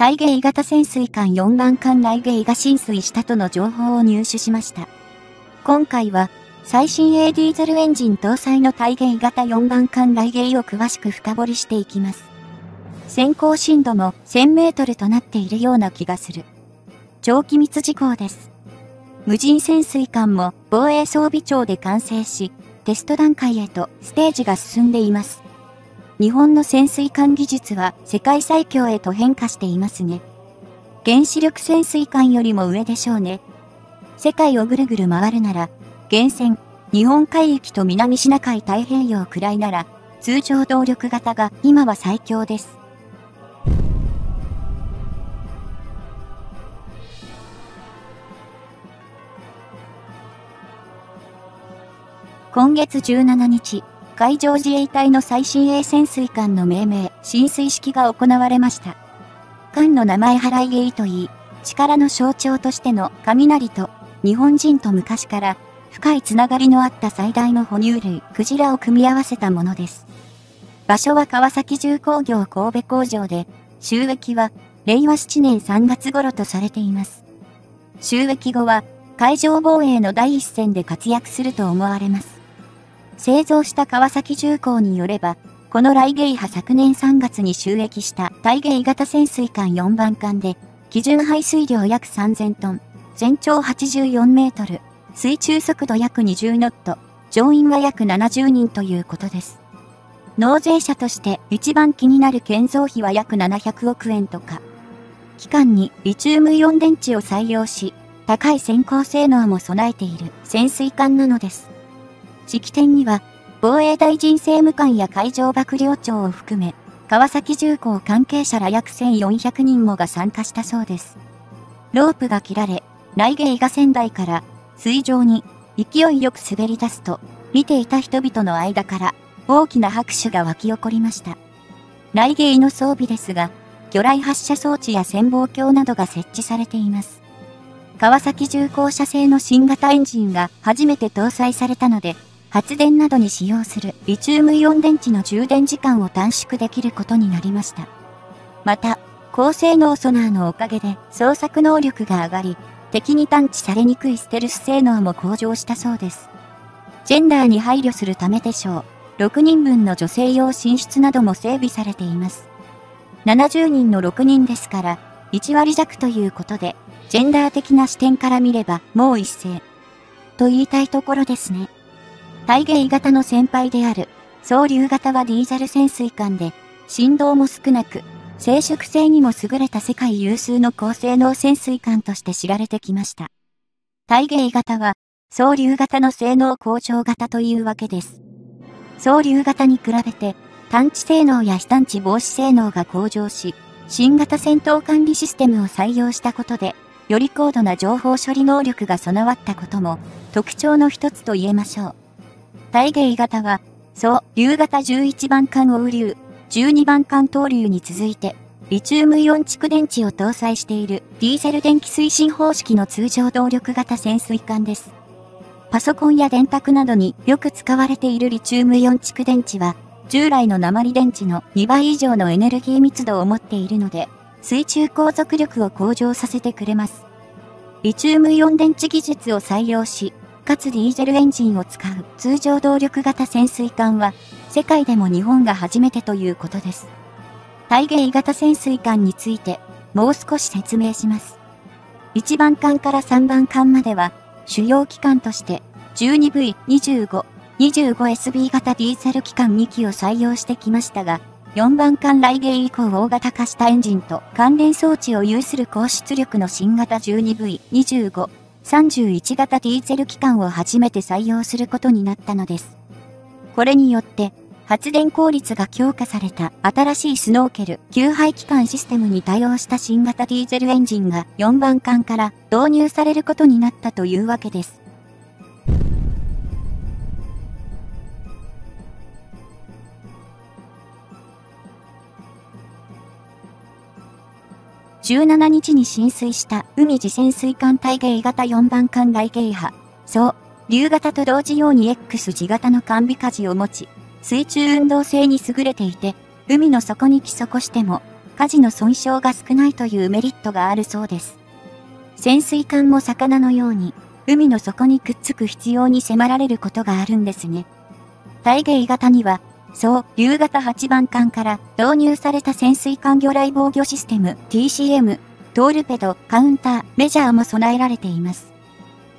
大芸型潜水艦4番艦来芸が浸水したとの情報を入手しました。今回は、最新鋭ディーゼルエンジン搭載の大芸型4番艦来芸を詳しく深掘りしていきます。先行深度も1000メートルとなっているような気がする。長期密事項です。無人潜水艦も防衛装備庁で完成し、テスト段階へとステージが進んでいます。日本の潜水艦技術は世界最強へと変化していますね。原子力潜水艦よりも上でしょうね。世界をぐるぐる回るなら、源泉、日本海域と南シナ海太平洋くらいなら、通常動力型が今は最強です。今月17日、海上自衛隊の最新鋭潜水艦の命名、浸水式が行われました。艦の名前払いゲイといい、力の象徴としての雷と日本人と昔から深いつながりのあった最大の哺乳類、クジラを組み合わせたものです。場所は川崎重工業神戸工場で、収益は令和7年3月頃とされています。収益後は海上防衛の第一線で活躍すると思われます。製造した川崎重工によれば、このライゲイ波昨年3月に収益した大ゲイ型潜水艦4番艦で、基準排水量約3000トン、全長84メートル、水中速度約20ノット、乗員は約70人ということです。納税者として一番気になる建造費は約700億円とか。期間にリチウムイオン電池を採用し、高い先行性能も備えている潜水艦なのです。式典には、防衛大臣政務官や海上幕僚長を含め、川崎重工関係者ら約1400人もが参加したそうです。ロープが切られ、来芸が仙台から水上に勢いよく滑り出すと、見ていた人々の間から大きな拍手が湧き起こりました。来芸の装備ですが、魚雷発射装置や潜望鏡などが設置されています。川崎重工社製の新型エンジンが初めて搭載されたので、発電などに使用するリチウムイオン電池の充電時間を短縮できることになりました。また、高性能ソナーのおかげで捜索能力が上がり、敵に探知されにくいステルス性能も向上したそうです。ジェンダーに配慮するためでしょう。6人分の女性用寝室なども整備されています。70人の6人ですから、1割弱ということで、ジェンダー的な視点から見ればもう一斉。と言いたいところですね。大芸型の先輩である、総流型はディーゼル潜水艦で、振動も少なく、生殖性にも優れた世界有数の高性能潜水艦として知られてきました。大芸型は、総流型の性能向上型というわけです。総流型に比べて、探知性能や非探知防止性能が向上し、新型戦闘管理システムを採用したことで、より高度な情報処理能力が備わったことも特徴の一つと言えましょう。大芸型は、そう、竜型11番艦欧流、12番艦東流に続いて、リチウムイオン蓄電池を搭載しているディーゼル電気推進方式の通常動力型潜水艦です。パソコンや電卓などによく使われているリチウムイオン蓄電池は、従来の鉛電池の2倍以上のエネルギー密度を持っているので、水中航続力を向上させてくれます。リチウムイオン電池技術を採用し、かつディーゼルエンジンを使う通常動力型潜水艦は、世界でも日本が初めてということです。大芸型潜水艦について、もう少し説明します。1番艦から3番艦までは、主要機関として、12V、25、25SB 型ディーゼル機関2機を採用してきましたが、4番艦来芸以降大型化したエンジンと関連装置を有する高出力の新型 12V、25、31型ディーゼル機関を初めて採用することになったのです。これによって、発電効率が強化された新しいスノーケル給排気管システムに対応した新型ディーゼルエンジンが4番艦から導入されることになったというわけです。17日に浸水した海自潜水艦対芸型4番艦外芸波。そう、竜型と同時用に X 字型の艦尾舵を持ち、水中運動性に優れていて、海の底に基礎しても、火事の損傷が少ないというメリットがあるそうです。潜水艦も魚のように、海の底にくっつく必要に迫られることがあるんですね。大芸型には、そう、夕型8番艦から導入された潜水艦魚雷防御システム TCM、トールペド、カウンター、メジャーも備えられています。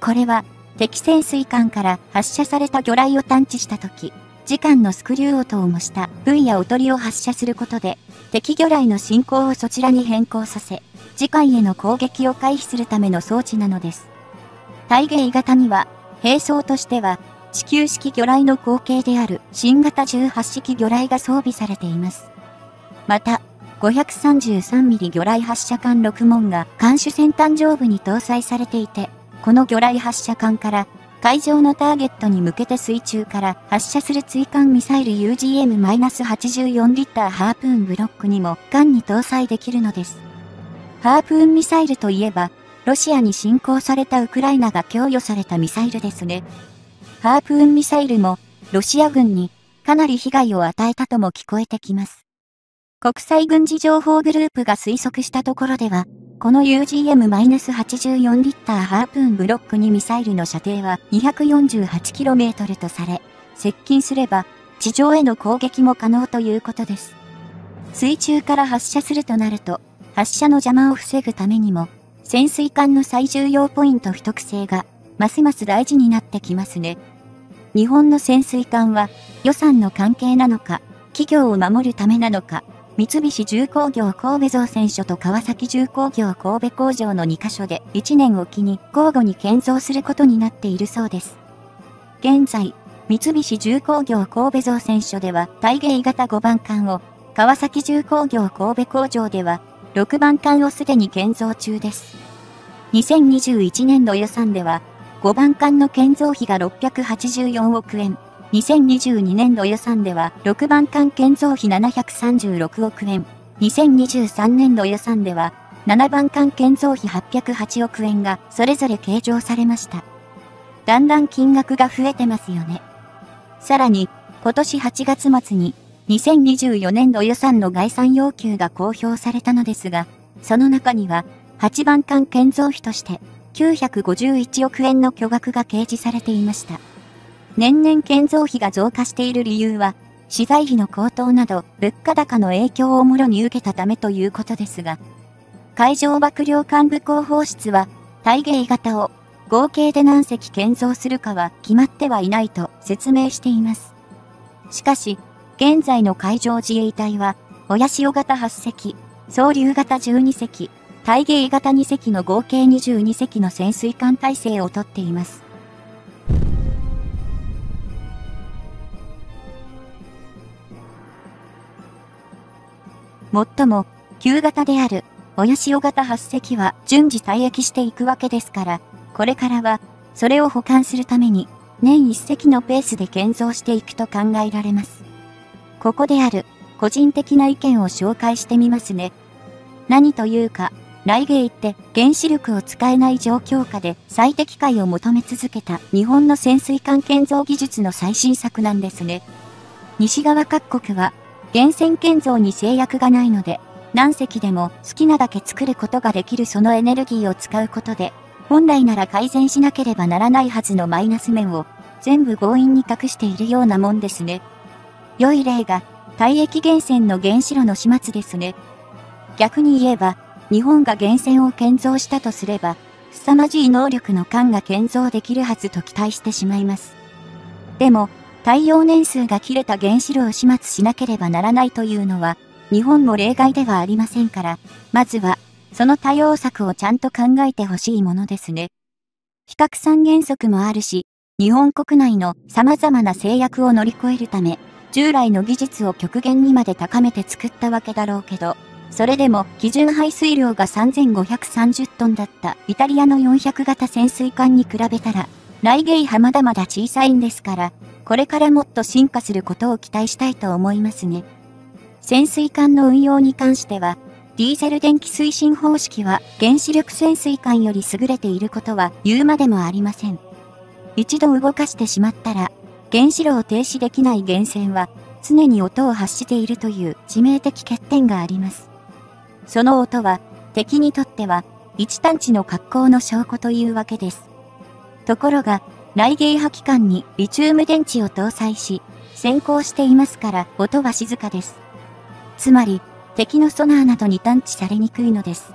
これは、敵潜水艦から発射された魚雷を探知したとき、時間のスクリュー音を模した V やおとりを発射することで、敵魚雷の進行をそちらに変更させ、次回への攻撃を回避するための装置なのです。大芸型には、兵装としては、地球式魚雷の後継である新型18式魚雷が装備されています。また、533mm 魚雷発射管6門が艦首先端上部に搭載されていて、この魚雷発射管から海上のターゲットに向けて水中から発射する追艦ミサイル UGM-84 リッターハープーンブロックにも艦に搭載できるのです。ハープーンミサイルといえば、ロシアに侵攻されたウクライナが供与されたミサイルですね。ハープーンミサイルもロシア軍にかなり被害を与えたとも聞こえてきます。国際軍事情報グループが推測したところでは、この UGM-84 リッターハープーンブロックにミサイルの射程は 248km とされ、接近すれば地上への攻撃も可能ということです。水中から発射するとなると、発射の邪魔を防ぐためにも、潜水艦の最重要ポイント不特性が、ますます大事になってきますね。日本の潜水艦は、予算の関係なのか、企業を守るためなのか、三菱重工業神戸造船所と川崎重工業神戸工場の2カ所で1年おきに交互に建造することになっているそうです。現在、三菱重工業神戸造船所では大芸型5番艦を、川崎重工業神戸工場では6番艦をすでに建造中です。2021年度予算では、5番艦の建造費が684億円、2022年度予算では6番艦建造費736億円、2023年度予算では7番艦建造費808億円がそれぞれ計上されました。だんだん金額が増えてますよね。さらに、今年8月末に2024年度予算の概算要求が公表されたのですが、その中には8番艦建造費として951億円の巨額が掲示されていました。年々建造費が増加している理由は、資材費の高騰など物価高の影響をもろに受けたためということですが、海上幕僚幹部広報室は、大芸型を合計で何隻建造するかは決まってはいないと説明しています。しかし、現在の海上自衛隊は、親潮型8隻、総流型12隻、大芸型2隻の合計22隻の潜水艦体制をとっています。もっとも、旧型である、親潮型8隻は順次退役していくわけですから、これからは、それを保管するために、年1隻のペースで建造していくと考えられます。ここである、個人的な意見を紹介してみますね。何というか、来芸って原子力を使えない状況下で最適解を求め続けた日本の潜水艦建造技術の最新作なんですね。西側各国は源泉建造に制約がないので、何隻でも好きなだけ作ることができるそのエネルギーを使うことで、本来なら改善しなければならないはずのマイナス面を全部強引に隠しているようなもんですね。良い例が、体液源泉の原子炉の始末ですね。逆に言えば、日本が源泉を建造したとすれば、凄まじい能力の艦が建造できるはずと期待してしまいます。でも、耐用年数が切れた原子炉を始末しなければならないというのは、日本も例外ではありませんから、まずは、その対応策をちゃんと考えてほしいものですね。比較三原則もあるし、日本国内の様々な制約を乗り越えるため、従来の技術を極限にまで高めて作ったわけだろうけど、それでも基準排水量が3530トンだったイタリアの400型潜水艦に比べたら、来芸はまだまだ小さいんですから、これからもっと進化することを期待したいと思いますね。潜水艦の運用に関しては、ディーゼル電気推進方式は原子力潜水艦より優れていることは言うまでもありません。一度動かしてしまったら、原子炉を停止できない源泉は常に音を発しているという致命的欠点があります。その音は、敵にとっては、一探知の格好の証拠というわけです。ところが、内芸破棄管にリチウム電池を搭載し、先行していますから音は静かです。つまり、敵のソナーなどに探知されにくいのです。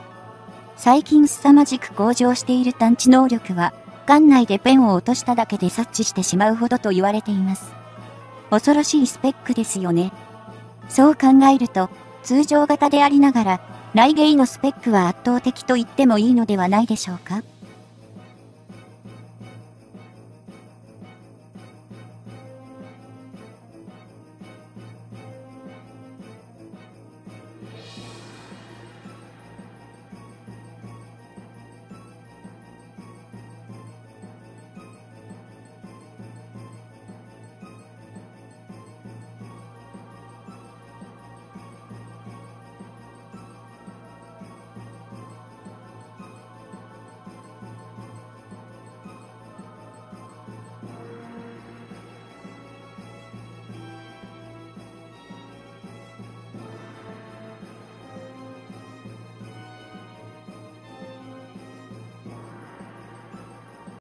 最近凄まじく向上している探知能力は、館内でペンを落としただけで察知してしまうほどと言われています。恐ろしいスペックですよね。そう考えると、通常型でありながら、雷ゲイのスペックは圧倒的と言ってもいいのではないでしょうか。